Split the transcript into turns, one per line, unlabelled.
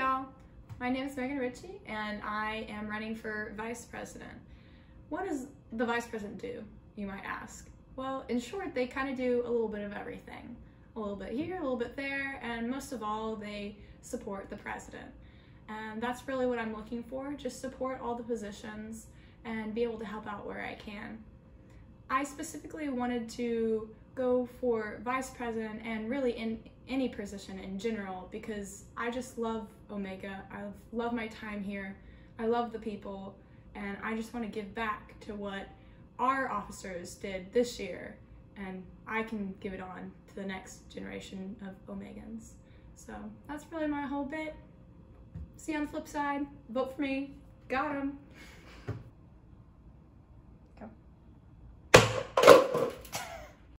y'all, my name is Megan Ritchie and I am running for vice president. What does the vice president do, you might ask? Well, in short, they kind of do a little bit of everything. A little bit here, a little bit there, and most of all, they support the president. And that's really what I'm looking for, just support all the positions and be able to help out where I can. I specifically wanted to go for vice president and really in any position in general because I just love Omega. I love my time here. I love the people and I just want to give back to what our officers did this year and I can give it on to the next generation of Omegans. So that's really my whole bit. See you on the flip side. Vote for me. Got him.